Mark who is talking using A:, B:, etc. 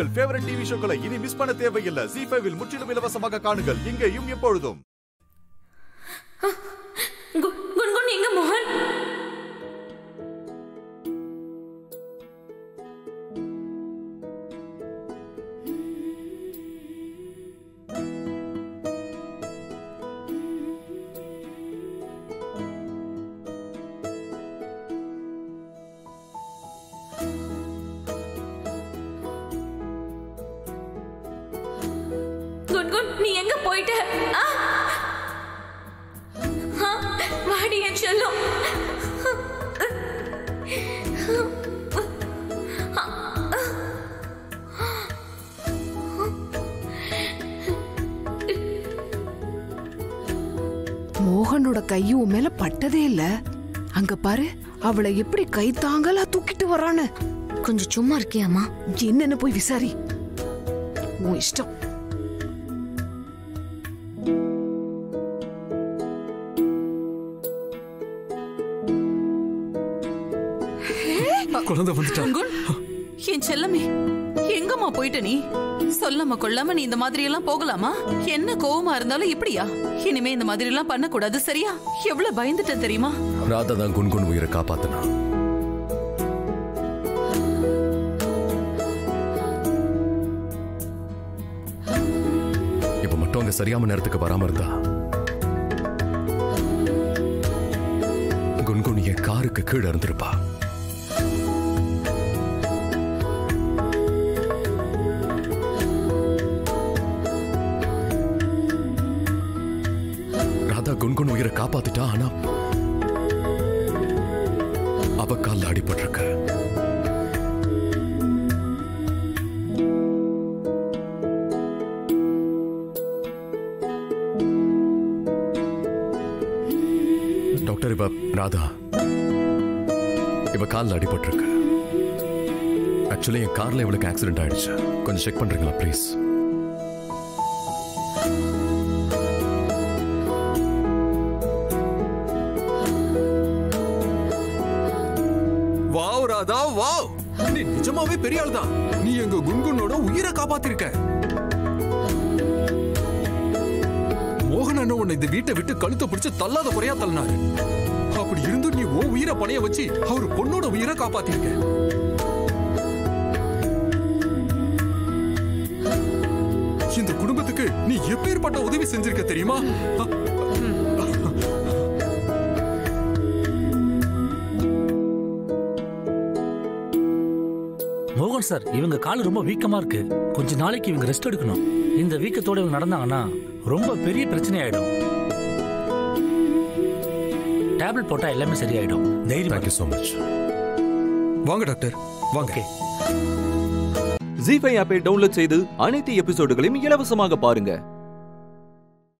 A: உங்கள் favourite TV ஷோக்களை இனி miss பண்ண தேவையில்லை. ஜி ஃபைவில் முற்றிலும் இலவசமாக காணுங்கள். இங்கேயும் எப்பொழுதும்.
B: நீ எங்க போயிட்ட? வாடி என் செல்லம்.
C: மோகனோட கையும் உன் மேல பட்டதே இல்ல. அங்க பாரு அவளை எப்படி கை தாங்கலா தூக்கிட்டு வரான்னு
B: கொஞ்சம் சும்மா இருக்கியாமா
C: என்னன்னு போய் விசாரி. உன் இஷ்டம்.
D: குழந்தை வந்துட்டா.
E: என் செல்லமே எங்கம்மா போயிட்ட நீ? சொல்லாம கொள்ளாம நீ இந்த மாதிரி எல்லாம் போகலாமா? என்ன கோவமா இருந்தாலும் இப்படியா? இனிமே இந்த மாதிரி எல்லாம் பண்ண கூடாது சரியா? எவ்வளவு பயந்துட்டேன் தெரியுமா?
F: ராதா தான் குன்குன் உயிரை காப்பாத்தினா. இப்ப மட்டும் அங்க சரியாம நேரத்துக்கு வராம இருந்தா? குன்குன் என் காருக்கு கீழே இருந்திருப்பா. காப்பாத்திட்டா ஆனா அவ கால்ல அடிபட்டிருக்க. டாக்டர் இவ ராதா. இவ கால்ல அடிபட்டிருக்க. ஆக்சுவலி என் கார்ல இவளுக்கு ஆக்சிடென்ட் ஆயிடுச்சு. கொஞ்சம் செக் பண்றீங்களா ப்ளீஸ்
D: வாவ் ராதா வாவ். நீ நிஜமாவே பெரிய ஆள் தான் நீ எங்க குன்குனோட உயிரை காப்பாத்திருக்க. மோகன் அண்ணன் உன்னை இந்த வீட்டை விட்டு கழுத்தை பிடிச்சு தள்ளாத குறையா தள்ளினாரு. அப்படி இருந்தும் நீ ஓ உயிரை பணைய வச்சு அவர் பொண்ணோட உயிரை காப்பாத்திருக்க. இந்த குடும்பத்துக்கு நீ எப்பேற்பட்ட உதவி செஞ்சிருக்க தெரியுமா?
G: மோகன் சார் இவங்க கால் ரொம்ப வீக்கமா இருக்கு. கொஞ்ச நாளைக்கு இவங்க ரெஸ்ட் எடுக்கணும். இந்த வீக்கத்தோட இவங்க நடந்தாங்கன்னா ரொம்ப பெரிய பிரச்சனை ஆயிடும் டேப்லெட் போட்டா எல்லாமே சரியாயிடும். தைரியம்
F: தேங்க்யூ ஸோ மச்
D: வாங்க டாக்டர். வாங்க.
H: ஜி ஃபைவ் ஆப்பை டவுன்லோட் செய்து அனைத்து எபிசோடுகளையும் இலவசமாக பாருங்க.